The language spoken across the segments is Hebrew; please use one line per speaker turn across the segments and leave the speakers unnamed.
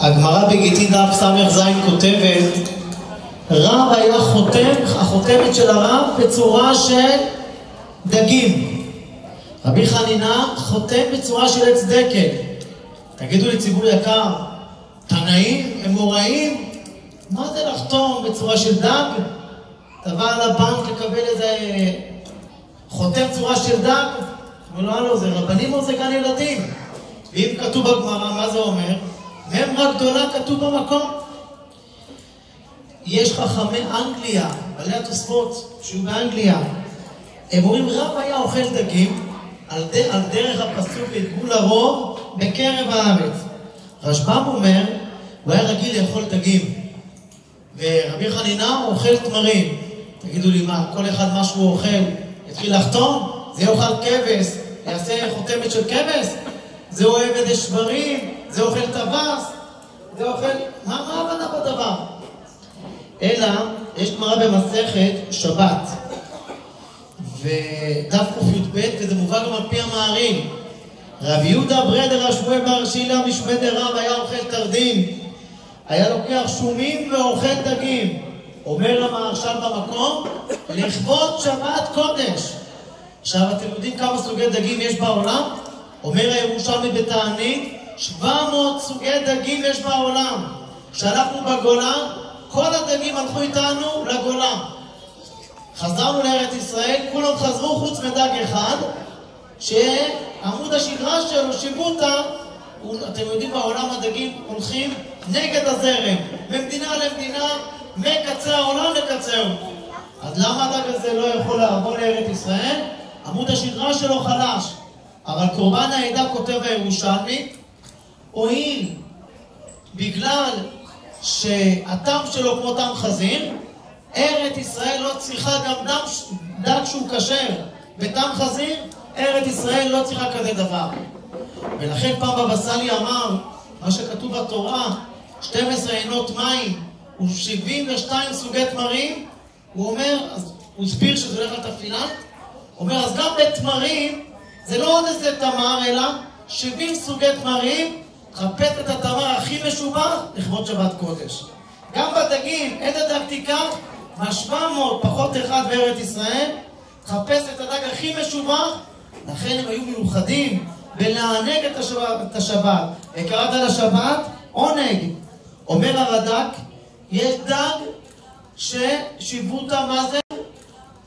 הגמרא בגיטין דף ס"ז כותבת, רב היה חותם, החותמת של הרב בצורה של דגים. רבי חנינה חותם בצורה של עץ דקל. תגידו לי, ציבור יקר, תנאים, אמוראים, מה זה לחתום בצורה של דג? אתה בא לבנק לקבל איזה חותם צורה של דג? אומר לו, הלו, זה רבנים או זה גן ילדים? ואם כתוב בגמרא, מה זה אומר? ממרה גדולה כתוב במקום. יש חכמי אנגליה, בעלי התוספות, שהיו באנגליה. הם אומרים, רב היה אוכל דגים על, ד... על דרך הפסוק את הרוב בקרב הארץ. רשב"ם אומר, הוא היה רגיל לאכול דגים. ורבי חנינה אוכל תמרים. תגידו לי, מה, כל אחד מה שהוא אוכל יתחיל לחתום? זה יאכל כבש, יעשה חותמת של כבש? זה אוהב את השברים, זה אוכל טווס, זה אוכל... מה, ההבנה בדבר? אלא, יש גמרא במסכת שבת, ודף קי"ב, וזה מובא גם על פי המערים. רב יהודה ברדר השבועי בר שילה משמי דרב היה אוכל תרדים, היה לוקח שומים ואוכל דגים. אומר המהרש"ל במקום, לכבוד שבת קודש. עכשיו, אתם יודעים כמה סוגי דגים יש בעולם? אומר הירושלמי בתענית, 700 סוגי דגים יש בעולם. כשאנחנו בגולה, כל הדגים הלכו איתנו לגולה. חזרנו לארץ ישראל, כולם חזרו חוץ מדג אחד, שעמוד השדרה שלו, שיבוטה, אתם יודעים, בעולם הדגים הולכים נגד הזרם, ממדינה למדינה, מקצה העולם לקצהו. אז למה הדג הזה לא יכול לעבור לארץ ישראל? עמוד השדרה שלו חלש. אבל קורבן העדה כותב הירושלמי, הואיל בגלל שהטעם שלו כמו טעם חזיר, ארץ ישראל לא צריכה גם דם, דג שהוא כשר בטעם חזיר, ארץ ישראל לא צריכה כזה דבר. ולכן פעם בבא סאלי אמר, מה שכתוב בתורה, 12 עינות מים ו-72 סוגי תמרים, הוא אומר, אז הוא הסביר שזה הולך על הוא אומר, אז גם בתמרים זה לא עוד איזה תמר, אלא 70 סוגי תמרים, חפש את התמר הכי משובח לכבוד שבת קודש. גם בדגים, איזה דג תיקח? מה-700 פחות אחד בארץ ישראל, חפש את הדג הכי משובח, לכן הם היו מיוחדים בלענג את השבת, את השבת. וקראת לשבת עונג. אומר הרד"ק, יש דג ששיבותה מה זה?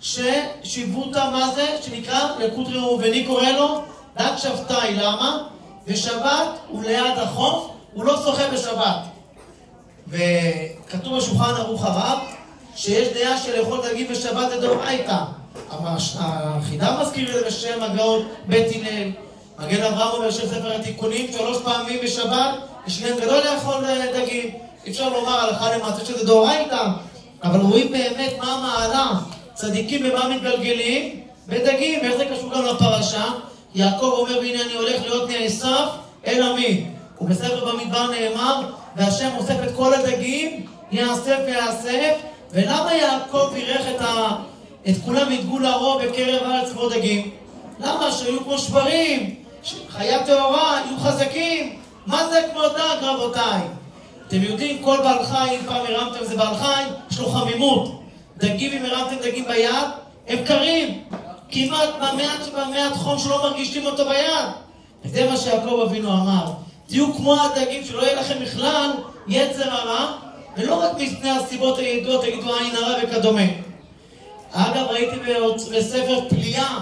ששיבותה מה זה? שנקרא, לקוטרי ראובני קורא לו, דג שבתאי. למה? בשבת הוא ליד החוף, הוא לא שוחה בשבת. וכתוב בשולחן ערוך הרב, שיש דעה של לאכול דגים בשבת זה דאורייתא. החידה מזכיר את בשם הגאון בית הלל. מגן אברהם אומר ספר התיקונים, שלוש פעמים בשבת, יש להם גדול לאכול דגים. אי אפשר לומר הלכה למעשה שזה דאורייתא, אבל רואים באמת מה המעלה. צדיקים במה מתגלגלים? בדגים, איך זה קשור גם לפרשה? יעקב אומר, והנה אני הולך להיות מעשיו אל עמי. ובספר במדבר נאמר, והשם אוסף את כל הדגים, יאסף ויאסף. ולמה יעקב בירך את, ה... את כולם ידגו לרוב בקרב הארץ כמו דגים? למה? שהיו כמו שברים, חיה טהורה, יהיו חזקים. מה זה כמו דג, רבותיי? אתם יודעים, כל בעל חי, אם פעם הרמתם איזה בעל חי, יש לו חמימות. דגים, אם הרמתם דגים ביד, הם קרים. כמעט במעט שבמעט חום שלא מרגישים אותו ביד. וזה מה שיעקב אבינו אמר. תהיו כמו הדגים, שלא יהיה לכם בכלל יצר הרע, ולא רק מפני הסיבות הידועות, תגידו עין הרע וכדומה. אגב, ראיתי בספר פליאה,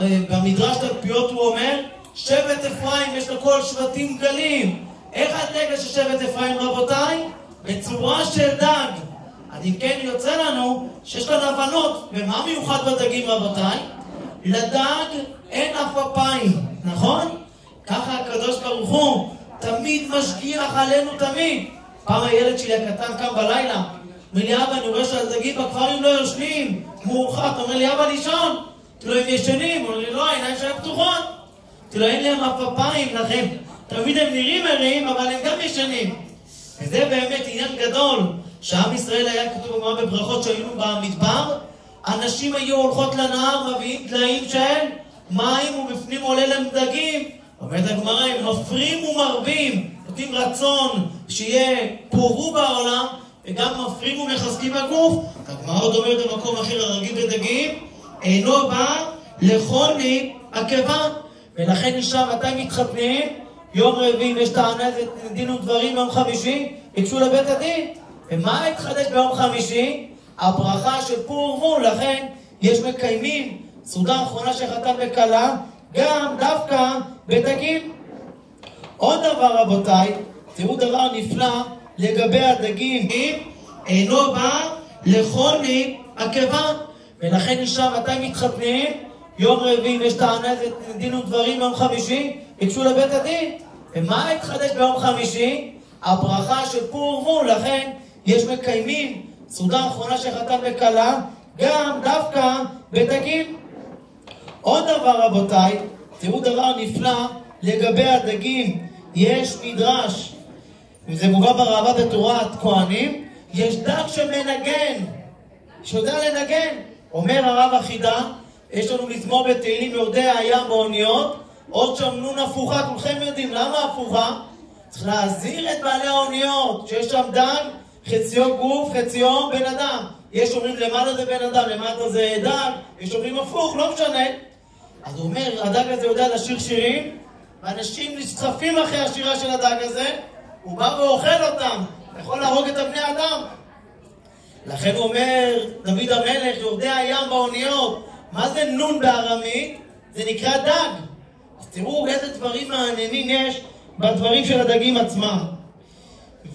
במדרש תלפיות הוא אומר, שבט אפרים יש לו כל שבטים גלים. איך הדגל של שבט אפרים, רבותיי? בצורה של דג. אז אם כן יוצא לנו שיש כאן הבנות, ומה מיוחד בדגים רבותיי? לדג אין אף אפיים, נכון? ככה הקדוש ברוך הוא תמיד משגיח עלינו תמיד. פעם הילד שלי הקטן קם בלילה, אומר לי אבא אני רואה שהדגים בכפרים לא יושנים, מאוחר, אתה אומר לי אבא לישון, אמרתי לו הם ישנים, הוא אומר לי לא העיניים שלהם פתוחות, אמרתי לו אין להם אף אפיים לכם, תמיד הם נראים ערים אבל הם גם ישנים. וזה באמת עניין גדול. שעם ישראל היה כתוב בגמרא בברכות שהיינו במדבר, הנשים היו הולכות לנהר, מביאים דליים של מים ובפנים עולה להם דגים. אומרת הגמרא, הם מפרים ומרבים. נותנים רצון שיהיה פורו בעולם, וגם מפרים ומחזקים הגוף. הגמרא עוד אומרת במקום אחר, הרגיל בדגים, אינו בא לחוני עקבה. ולכן אישה, מתי מתחתנים? יום רביעי, יש טענה, דין ודברים יום חמישי, ייגשו לבית הדין. ומה התחדש ביום חמישי? הברכה של פור לכן יש מקיימים סעודה אחרונה של חתן וכלה, גם דווקא בדגים. עוד דבר רבותיי, תראו דבר נפלא לגבי הדגים, אינו בא לחוני עקבה. ולכן אישה, מתי מתחתנים? יום רביעי, יש טענה, דין ודברים יום חמישי, ייגשו לבית הדין. ומה התחדש ביום חמישי? הברכה של פור לכן יש מקיימים סעודה אחרונה של חתן וכלה, גם דווקא בדגים. עוד דבר רבותיי, תראו דבר נפלא לגבי הדגים, יש מדרש, וזה מובא ברעבה בתורת כהנים, יש דג שמנגן, שיודע לנגן. אומר הרב החידה, יש לנו מזמור בתהילים יורדי הים באוניות, עוד שם נון הפוכה, כולכם יודעים למה הפוכה? צריך להזהיר את בעלי האוניות, שיש שם דג, חציו גוף, חציו בן אדם. יש אומרים למעלה זה בן אדם, למטה זה דג, יש אומרים הפוך, לא משנה. אז הוא אומר, הדג הזה יודע לשיר שירים, ואנשים נסחפים אחרי השירה של הדג הזה, הוא בא ואוכל אותם, יכול להרוג את הבני אדם. לכן הוא אומר, דוד המלך, יורדי הים באוניות, מה זה נון בארמית? זה נקרא דג. אז תראו איזה דברים מעניינים יש בדברים של הדגים עצמם.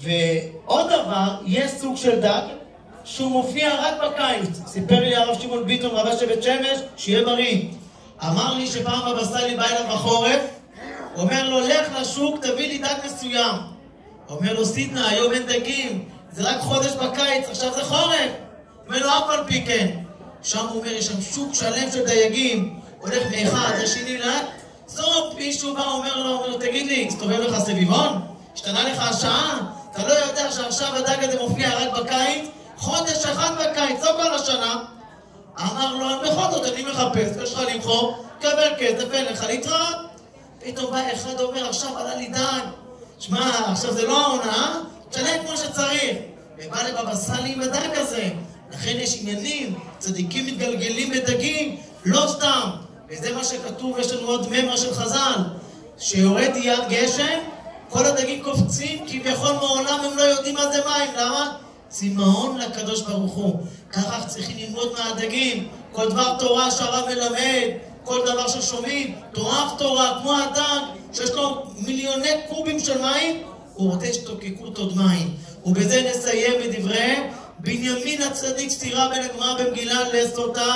ועוד דבר, יש סוג של דג שהוא מופיע רק בקיץ. סיפר לי הרב שמעון ביטון, רבה של בית שמש, שיהיה בריא. אמר לי שפעם בבא סאלי בא אליו בחורף, אומר לו, לך לשוק, תביא לי דג מסוים. אומר לו, סידנה, היום אין דגים, זה רק חודש בקיץ, עכשיו זה חורף. אומר לו, אף על פי כן. שם הוא אומר, יש שם שוק שלם של דייגים, הולך מאחד לשני לאט, סוף מישהו בא, אומר לו, אומר לו, תגיד לי, הסתובב לך סביבון? השתנה לך השעה? אתה לא יודע שעכשיו הדג הזה מופיע רק בקיץ? חודש אחד בקיץ, לא כל השנה. אמר לו, בכל זאת אני מחפש, יש לך למחור, קבל כסף, אין לך להתראות. פתאום בא אחד אומר, עכשיו עלה לי דג. שמע, עכשיו זה לא העונה, תשלם כמו שצריך. ובא לבבא סאלי עם הדג הזה. לכן יש עניינים, צדיקים מתגלגלים בדגים, לא סתם. וזה מה שכתוב, יש לנו עוד ממר של חז"ל, שיורד יד גשם, כל הדגים קופצים, כביכול מעולם הם לא יודעים מה זה מים, למה? צמאון לקדוש ברוך הוא. ככה צריכים ללמוד מהדגים. כל דבר תורה שהרב מלמד, כל דבר ששומעים, תורה תורה, כמו הדג, שיש לו מיליוני קובים של מים, הוא רוצה שתוקקות עוד מים. ובזה נסיים בדברי בנימין הצדיק סתירה בין הגמרא במגילה לסוטה.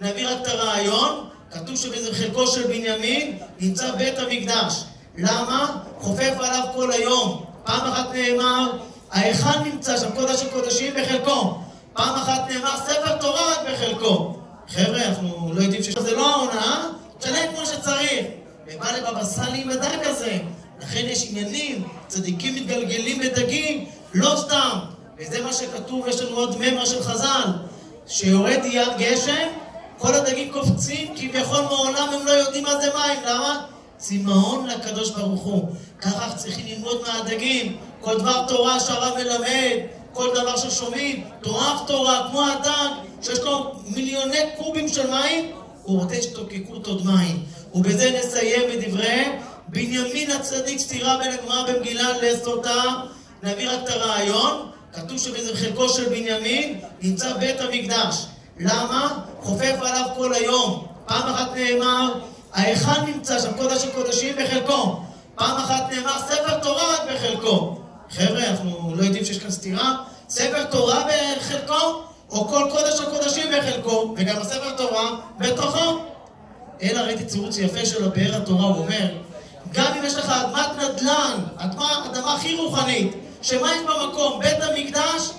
נביא רק את הרעיון. כתוב שבזה חלקו של בנימין נמצא בית המקדש. למה? חופף עליו כל היום. פעם אחת נאמר, ההיכל נמצא שם, קודש של קודשים בחלקו. פעם אחת נאמר, ספר תורה רק בחלקו. חבר'ה, אנחנו לא יודעים שזה לא העונה, תשלם כמו שצריך. ובא לבבא סאלי עם הדג הזה. לכן יש עניינים, צדיקים מתגלגלים בדגים, לא סתם. וזה מה שכתוב, יש לנו עוד ממר של חז"ל, שיורד יד גשם, כל הדגים קופצים, כביכול מעולם הם לא יודעים מה זה מים, למה? צמאון לקדוש ברוך הוא. ככה צריכים ללמוד מהדגים. כל דבר תורה שהרב מלמד, כל דבר ששומעים, תורה תורה, כמו הדג, שיש לו מיליוני קובים של מים, הוא רוצה שתוקקות עוד מים. ובזה נסיים בדברי בנימין הצדיק סתירה בין הגמרא במגילה לסוטה. נביא רק את הרעיון. כתוב שבזה חלקו של בנימין נמצא בית המקדש. למה? חופף עליו כל היום. פעם אחת נאמר, ההיכל נמצא שם, קודש של קודשים בחלקו. פעם אחת נאמר, ספר תורה רק בחלקו. חבר'ה, אנחנו לא יודעים שיש כאן סתירה? ספר תורה בחלקו, או כל קודש של קודשים בחלקו, וגם הספר תורה בתוכו. אלא ראיתי צירוץ יפה שלו באר התורה, הוא אומר, גם אם יש לך אדמת נדל"ן, אדמה, אדמה הכי רוחנית, שמה יש במקום? בית המקדש,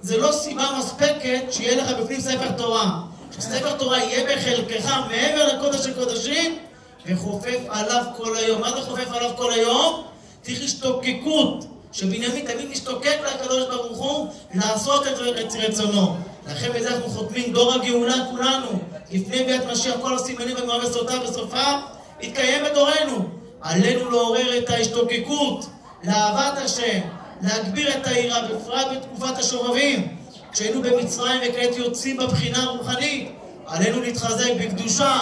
זה לא סיבה מספקת שיהיה לך בפנים ספר תורה. שספר תורה יהיה בחלקך מעבר לקודש של קודשים, וחופף עליו כל היום. מה זה חופף עליו כל היום? צריך השתוקקות, שבנימין תמיד משתוקק לקדוש ברוך הוא לעשות את רצונו. לכן בזה אנחנו חותמים דור הגאולה כולנו. לפני ביאת משיח כל הסימנים בגמרא וסוטה בסופה, יתקיים בדורנו. עלינו לעורר את ההשתוקקות לאהבת השם, להגביר את היראה, בפרט בתקופת השובבים, כשהיינו במצרים וכעת יוצאים בבחינה הרוחנית, עלינו להתחזק בקדושה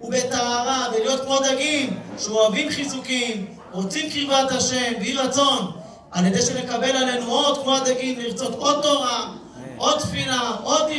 ובטהרה ולהיות כמו דגים שאוהבים חיזוקים, רוצים קרבת השם ויהי רצון על ידי שנקבל עלינו עוד כמו הדגים לרצות עוד תורה, עוד תפילה, עוד יראה